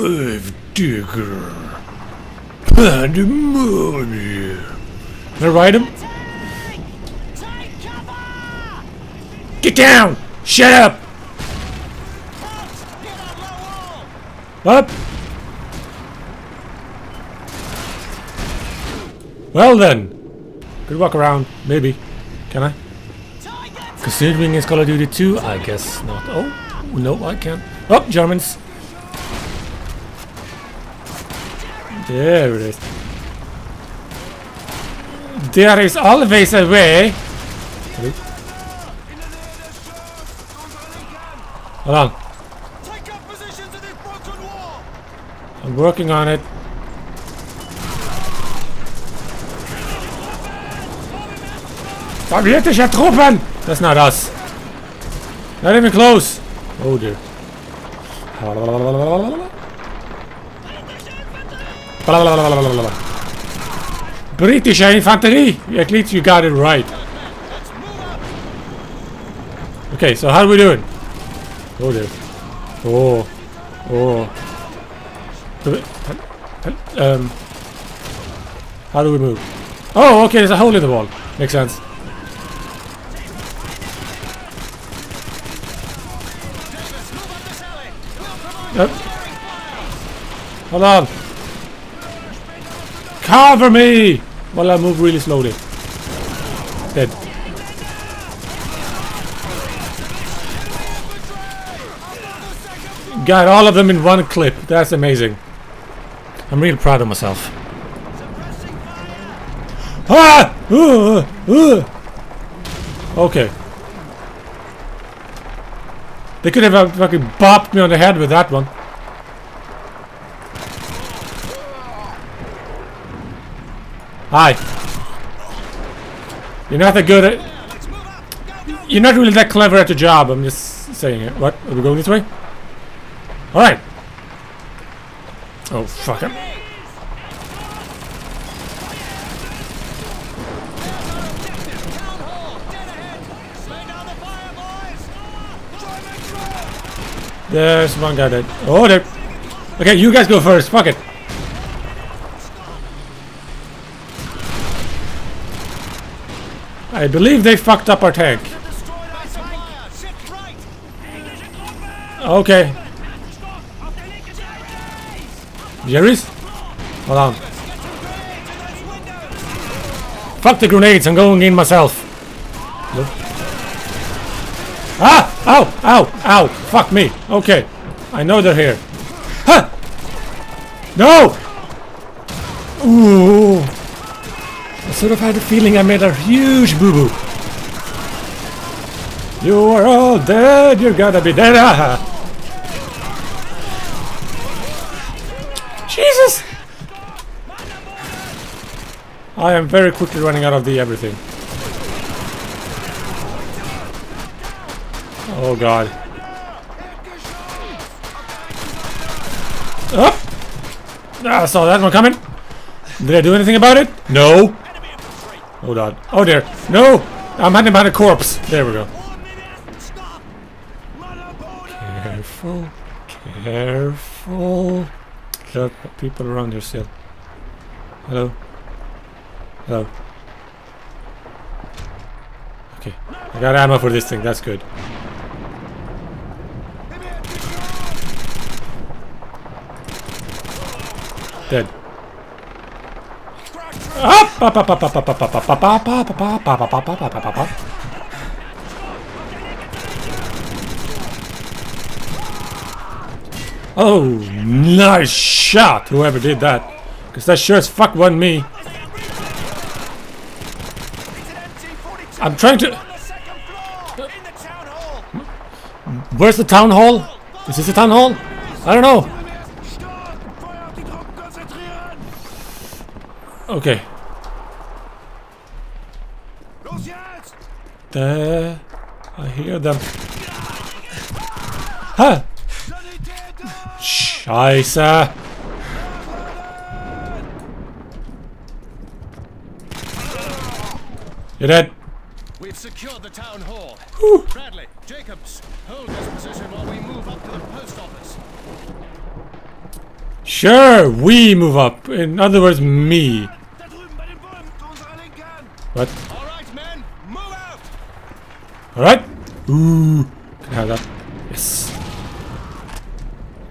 grave digger. Pandemonium. Can I ride him? Get down! Shut up! Get that low! Up! Well then. Could walk around, maybe. Can I? Considering it's Call of Duty 2, I guess not. Oh, no, I can't. Oh, Germans. There it is. There is always a way. Hold on. I'm working on it. Sowjetische Truppen! That's not us. Not even close. Oh dear. British infantry! At least you got it right. Okay, so how are we doing? Oh dear. Oh. Oh. Um, how do we move? Oh, okay, there's a hole in the wall. Makes sense. Yep. Hold on. Cover me! While I move really slowly. Dead. Got all of them in one clip. That's amazing. I'm really proud of myself. Ah! Uh, uh. Okay. They could have fucking bopped me on the head with that one. Hi. You're not that good at... You're not really that clever at your job, I'm just saying it. What? Are we going this way? Alright. Oh, fuck it. The! There's one guy dead. Oh, there. Okay, you guys go first. Fuck it. I believe they fucked up our tank. Okay. Jerry's? Hold on. Fuck the grenades, I'm going in myself. Ah! Ow! Ow! Ow! Fuck me. Okay. I know they're here. Huh! No! Ooh. Sort of had a feeling I made a huge boo-boo. You are all dead, you're gonna be dead. Ah. Jesus! I am very quickly running out of the everything. Oh god. Up! Ah, I saw that one coming. Did I do anything about it? No. Hold on. Oh dear. No! I'm hiding behind a corpse. There we go. Careful. Careful. There are people around here still. Hello. Hello. Okay. I got ammo for this thing. That's good. Dead. Oh, nice shot, whoever did that. Because that sure as fuck won me. I'm trying to... Where's the town hall? Is this the town hall? I don't know. Okay. There. I hear them. Huh! Sanitäter! Scheiße. You're dead. We've secured the town hall. Bradley, Jacobs, hold this position while we move up to the post office. Sure, we move up. In other words, me. What? All right, men. Move out. Alright. Ooh. Can I have that? Yes.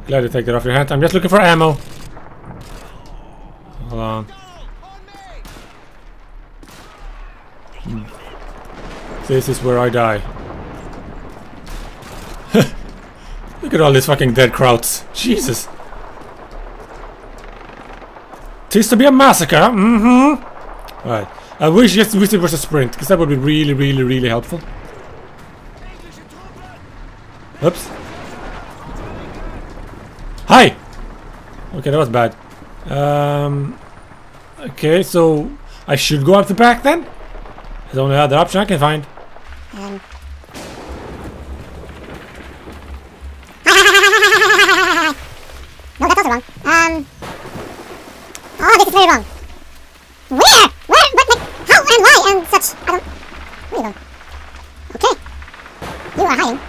Glad you take that off your hand. I'm just looking for ammo. Hold on. This is where I die. Look at all these fucking dead krauts. Jesus. Tis to be a massacre. Mm-hmm. Alright. I wish wish it was a sprint, because that would be really, really, really helpful. Oops. Hi! Okay, that was bad. Um, okay, so I should go up the back then? It's the only other option I can find. Um. no, that's also wrong. Um. Oh, this is very wrong. Where? Where? What? Like, how and why and such? I don't. Where are you going? Okay. You are hiding.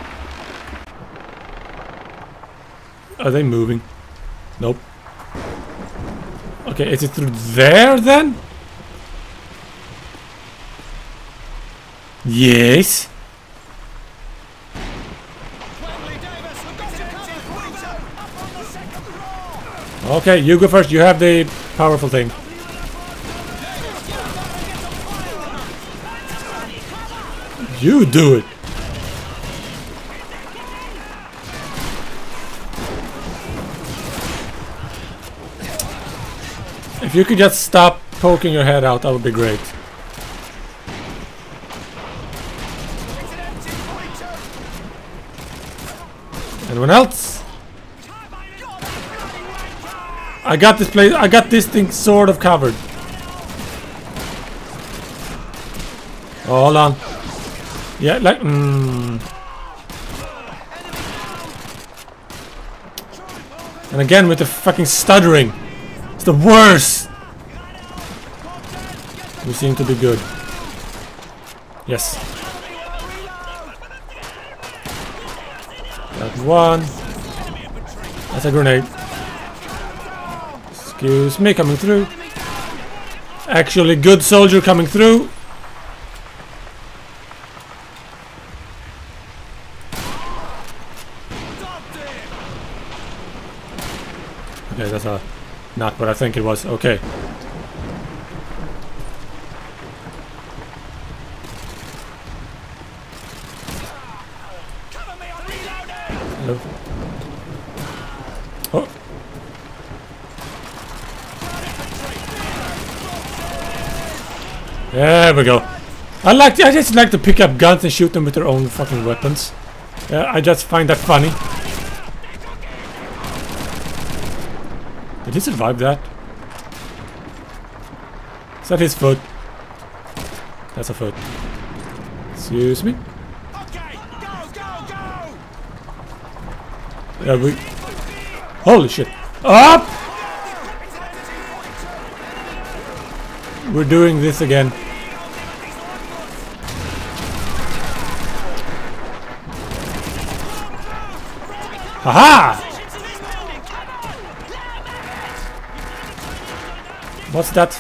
Are they moving? Nope. Okay, is it through there then? Yes. Okay, you go first. You have the powerful thing. You do it. If you could just stop poking your head out, that would be great. Anyone else? I got this place. I got this thing sort of covered. Oh, hold on. Yeah, like. Mm. And again with the fucking stuttering. The worst. We seem to be good. Yes. That one. That's a grenade. Excuse me, coming through. Actually, good soldier coming through. Okay, that's a what I think it was. Okay. Oh. There we go. I like. I just like to pick up guns and shoot them with their own fucking weapons. Yeah, I just find that funny. Did he survive that? Is that his foot? That's a foot. Excuse me. Okay. Go. Go. Go. We. Holy shit! Up! We're doing this again. Haha! What's that?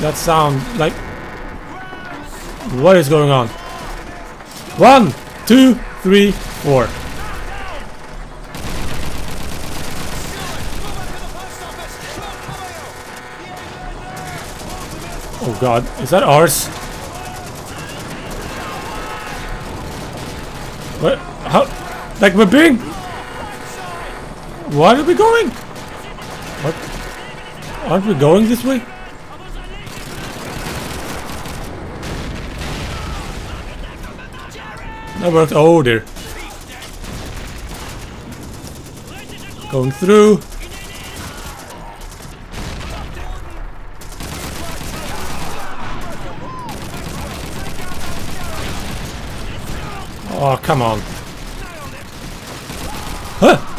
That sound like. What is going on? One, two, three, four. Oh god, is that ours? What? How? Like we're being. Why are we going? Aren't we going this way? That worked. Oh dear. Going through. Oh, come on. Huh?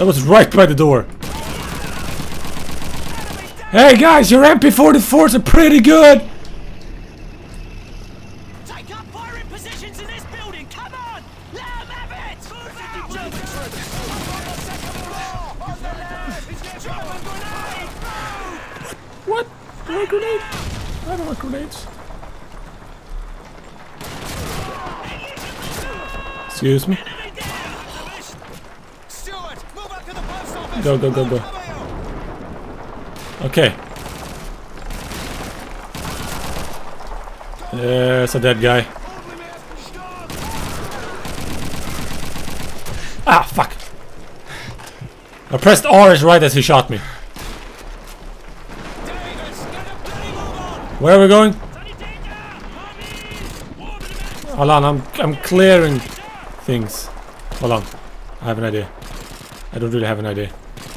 That was right by the door. Hey guys, your MP44s are pretty good. Take up firing positions in this building. Come on. German troops! Up on the second floor! On the left! German grenade! What? Do I want grenade? I don't want grenades. Excuse me. Go, go, go, go. Okay. There's a dead guy. Ah, fuck. I pressed R right as he shot me. Where are we going? Hold on, I'm I'm clearing things. Hold on. I have an idea. I don't really have an idea.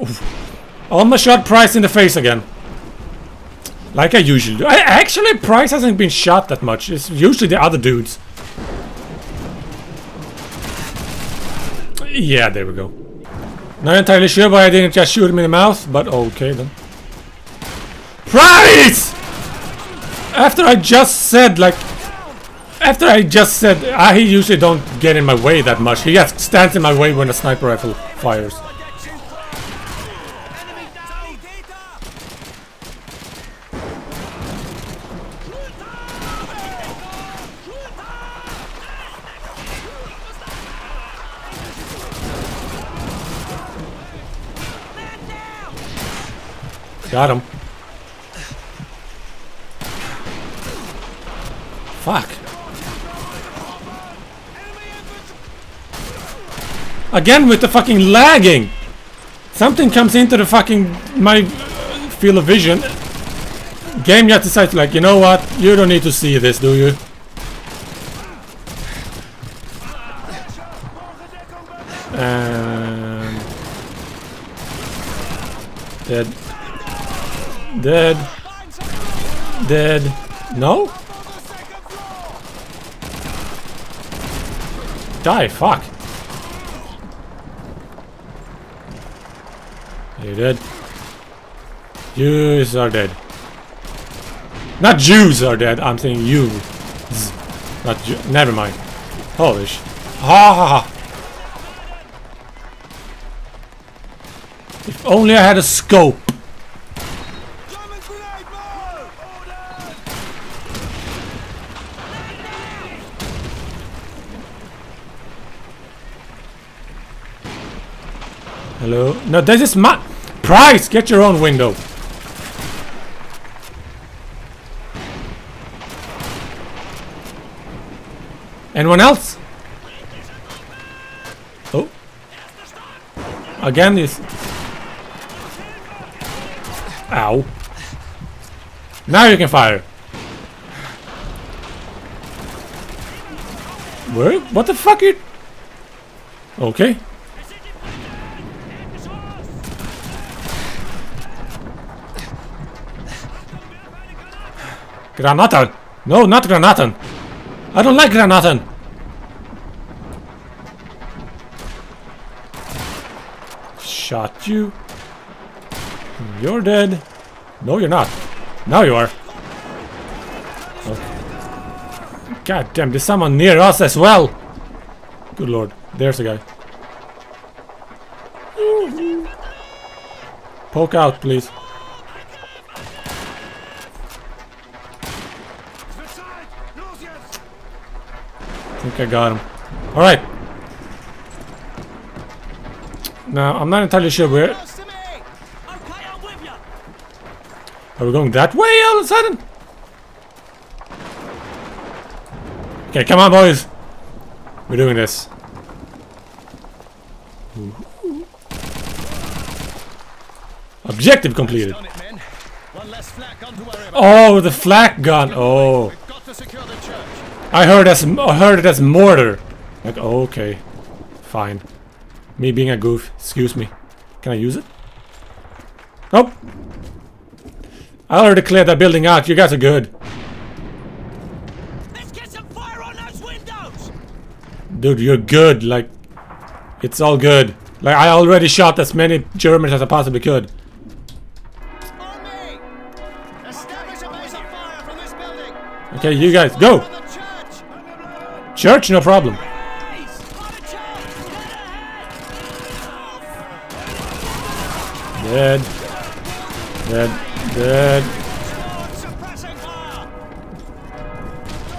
Oof. Almost shot Price in the face again. Like I usually do. I, actually, Price hasn't been shot that much. It's usually the other dudes. Yeah, there we go. Not entirely sure why I didn't just shoot him in the mouth, but okay then. Price! After I just said, like... After I just said, he usually don't get in my way that much. He just stands in my way when a sniper rifle fires. Got him. Fuck. Again with the fucking lagging. Something comes into the fucking my field of vision. Game just decides like, you know what? You don't need to see this, do you? And dead. Dead. Dead. No? Die, fuck. Are You're dead. Jews are dead. Not Jews are dead, I'm saying you. Not Jew. Never mind. Holy sh. Ha ha ha. If only I had a scope. German grenade, move! Order! Hello? No, this is my price. Get your own window. Anyone else? Oh. Again this. Ow. Now you can fire. Where? What the fuck? You? Okay. Granatan! No, not Granatan! I don't like Granatan! Shot you. You're dead. No, you're not. Now you are. God damn, there's someone near us as well! Good lord. There's a guy. Poke out, please. I think I got him. Alright. Now, I'm not entirely sure where... Close to me! Okay, I'm with you! Are we going that way all of a sudden? Okay, come on, boys. We're doing this. Objective completed. Done it, men. One less flak gun to worry about. Oh, the flak gun. Oh, We've got to secure the church. I heard as I heard it as mortar. Like, oh, okay, Fine. Me being a goof. Excuse me. Can I use it? Nope. I already cleared that building out. You guys are good. Let's get some fire on those windows! Dude, you're good. Like, it's all good. Like, I already shot as many Germans as I possibly could. On me! Establish a base of fire from this building! Okay, you guys, go! Church! No problem. Dead. Dead. Dead.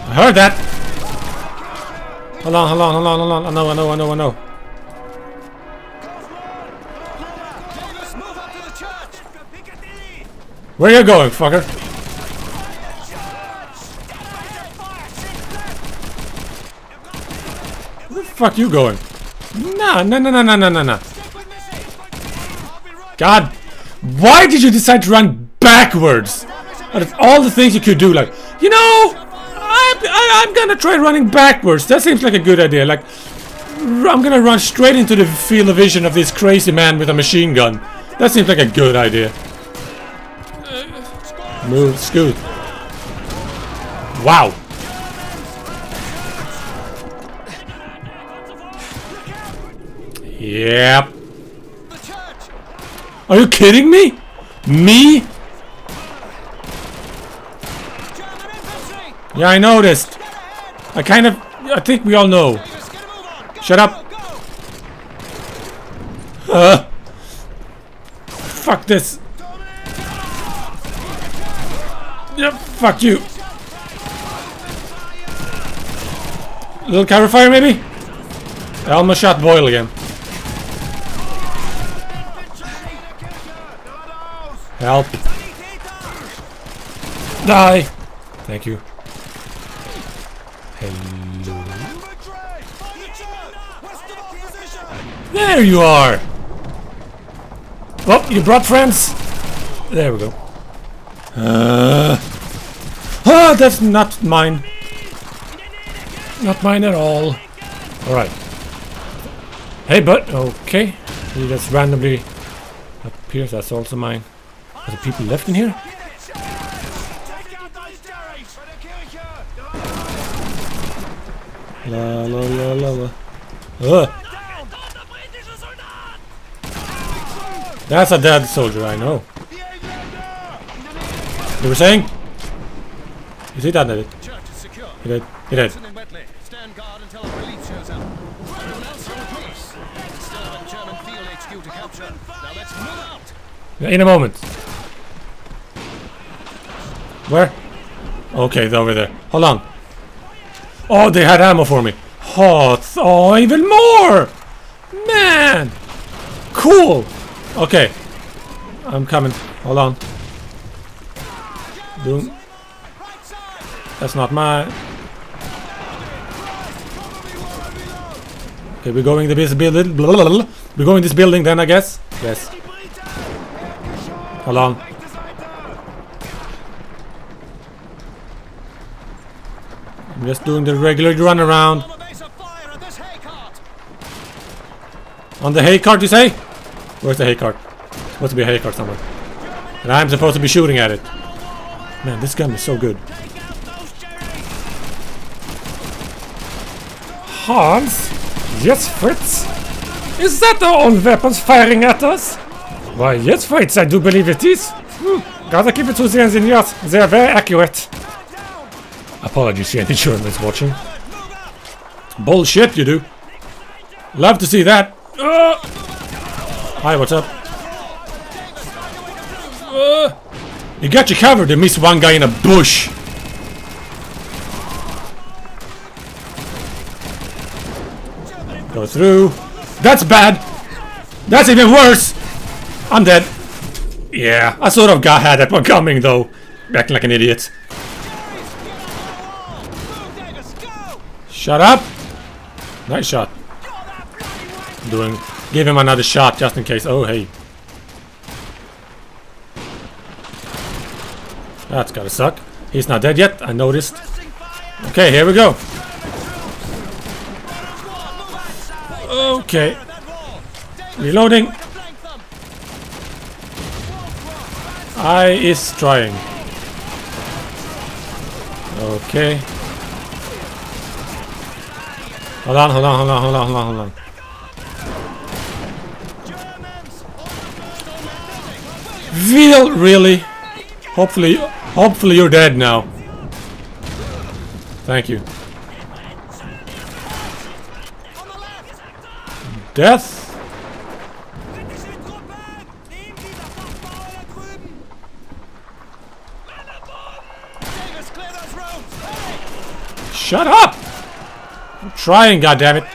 I heard that! Hold on, hold on, hold on, hold on. I know, I know, I know, I know. Where you going, fucker? Where the fuck you going? Nah, no, no, no, no, no, no, no. God, why did you decide to run backwards? Out of all the things you could do, like, you know, I, I, I'm gonna try running backwards. That seems like a good idea. Like, I'm gonna run straight into the field of vision of this crazy man with a machine gun. That seems like a good idea. Uh, move, scoot. Wow. Yep. Are you kidding me? Me? Yeah, I noticed. I kind of. I think we all know. Shut up. Uh, fuck this. Yep, fuck you. Little cover fire, maybe? I almost shot Boyle again. Help. Die. Thank you. Hello. There you are! Oh, you brought friends? There we go. Uh, ah, that's not mine. Not mine at all. Alright. Hey, but okay. He just randomly appears. That's also mine. Are there people left in here? La la la la la. Ugh. That's a dead soldier, I know. You were saying? You see that, David? Is. He did. He did. In a moment. Okay, they're over there. Hold on. Oh, they had ammo for me. Oh, oh, even more! Man! Cool! Okay. I'm coming. Hold on. Doom. That's not my... Okay, we're going to this building. We're going this building then, I guess. Yes. Hold on. I'm just doing the regular run around. On the hay cart, you say? Where's the hay cart? Supposed to be a hay cart somewhere. And I'm supposed to be shooting at it. Man, this gun is so good. Hans? Yes, Fritz? Is that the old weapons firing at us? Why, yes, Fritz, I do believe it is. Hmm. Gotta keep it to the engineers. They are very accurate. Apologies to any Germans watching. Bullshit, you do. Love to see that. Uh. Hi, what's up? Uh. You got you covered. They missed one guy in a bush. Go through. That's bad. That's even worse. I'm dead. Yeah, I sort of got had that one coming though. Acting like an idiot. Move, Davis, go! Shut up. Nice shot. Doing. Give him another shot just in case. Oh hey. That's gotta suck. He's not dead yet. I noticed. Okay, here we go. Okay. Reloading. I is trying. Okay. Hold on, hold on, hold on, hold on, hold on, hold on. Real, really? Hopefully, hopefully you're dead now. Thank you. Death? Shut up! I'm trying, goddammit.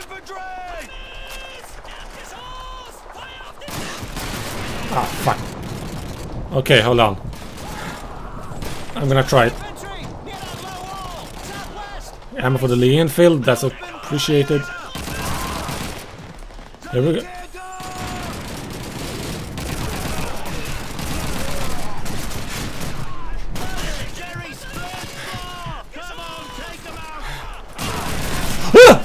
Ah, fuck. Okay, hold on. I'm gonna try it. Ammo for the Lee Enfield, that's appreciated. Here we go. Jerry, spread! Come on, take them out! Ah!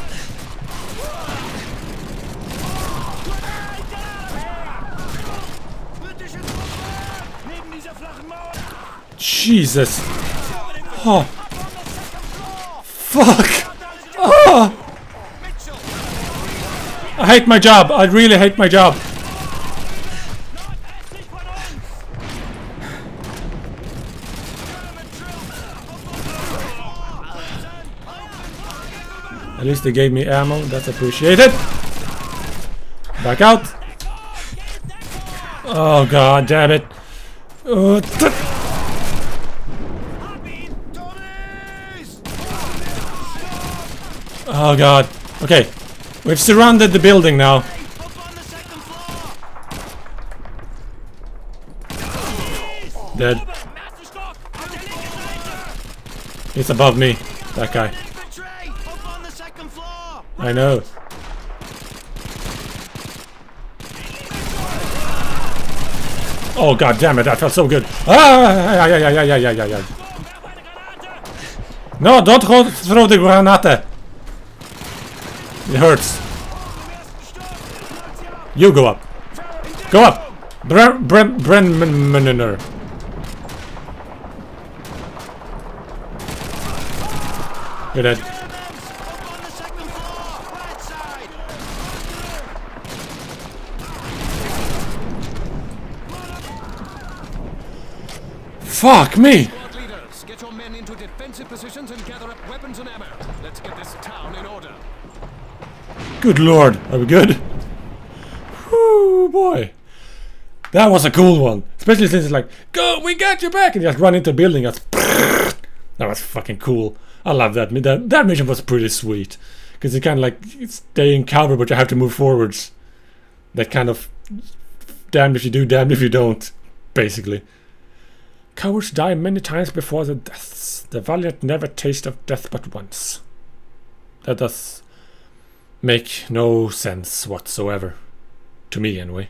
Britische Truppen! Neben dieser flachen Mauer! Jesus. Oh. Fuck. Oh. I hate my job. I really hate my job. At least they gave me ammo. That's appreciated. Back out. Oh god damn it. Oh god. Okay. We've surrounded the building now. Dead. He's above me. That guy. I know. Oh god damn it, that felt so good. Ah, yeah, yeah, yeah, yeah, yeah, yeah, yeah. No, don't throw, throw the granate. It hurts. You go up. Go up. Bren Bren Brenner. You're dead. Up on the second floor! Right side! Fuck me. Leaders, get your men into defensive positions and gather up weapons and ammo. Let's get this town in order. Good lord. Are we good? Whoo boy. That was a cool one. Especially since it's like, go, we got your back, and you just run into a building. That's that was fucking cool. I love that. That that mission was pretty sweet because you kind of like stay in cover, but you have to move forwards. That kind of damned if you do, damned if you don't, basically. Cowards die many times before their deaths. The valiant never taste of death but once. That does make no sense whatsoever. To me, anyway.